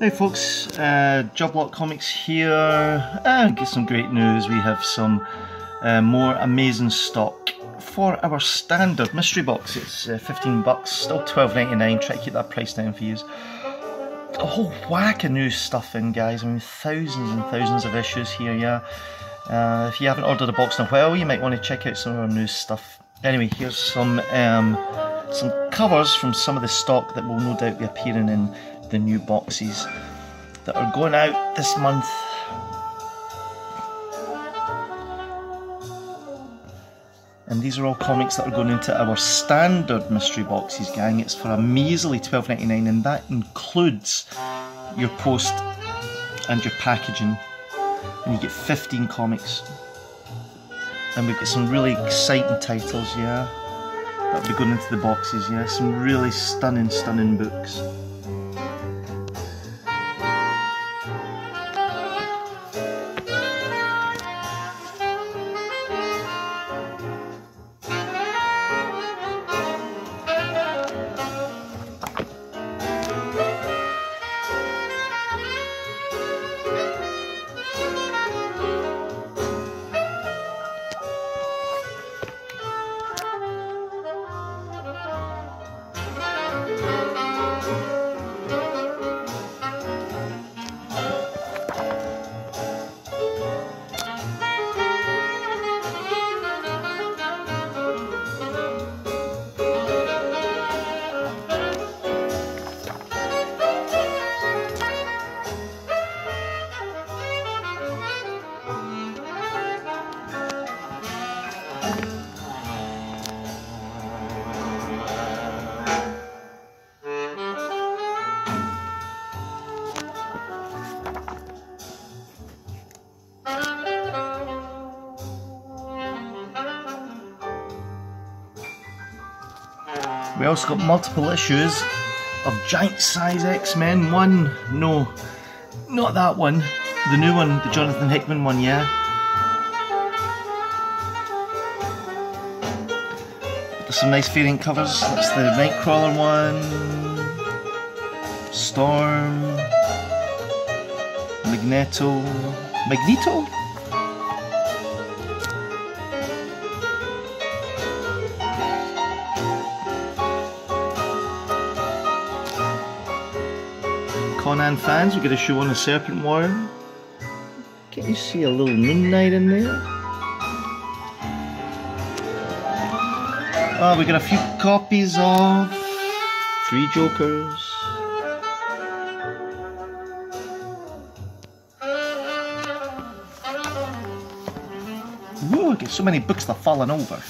Hey folks, uh, Job Comics here. Uh, get some great news. We have some uh, more amazing stock for our standard mystery box. It's uh, 15 bucks, still 12.99. Try to keep that price down for you. A whole whack of new stuff in, guys. I mean, thousands and thousands of issues here. Yeah. Uh, if you haven't ordered a box in a while, you might want to check out some of our new stuff. Anyway, here's some um, some covers from some of the stock that will no doubt be appearing in the new boxes that are going out this month. And these are all comics that are going into our standard mystery boxes, gang. It's for a measly $12.99 and that includes your post and your packaging. And you get 15 comics. And we've got some really exciting titles, yeah. That'll be going into the boxes, yeah. Some really stunning, stunning books. We also got multiple issues of giant size X-Men. One, no, not that one. The new one, the Jonathan Hickman one, yeah. There's some nice variant covers. That's the Nightcrawler one, Storm, Magneto, Magneto? Conan fans, we get a show on the Serpent Warren. Can you see a little Moon Knight in there? Oh, we got a few copies of Three Jokers. Whoa, I get so many books that are falling over.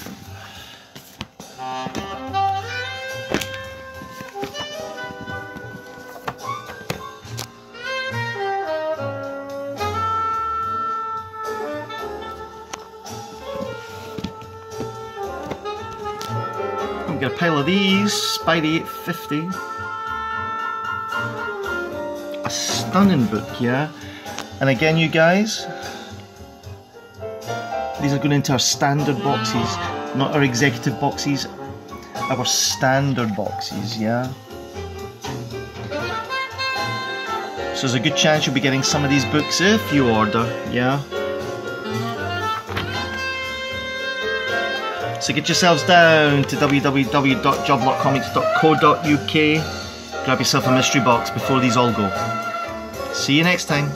We got a pile of these, Spidey 850. A stunning book, yeah? And again, you guys, these are going into our standard boxes, not our executive boxes, our standard boxes, yeah? So there's a good chance you'll be getting some of these books if you order, yeah? So get yourselves down to www.joblotcomics.co.uk, grab yourself a mystery box before these all go. See you next time.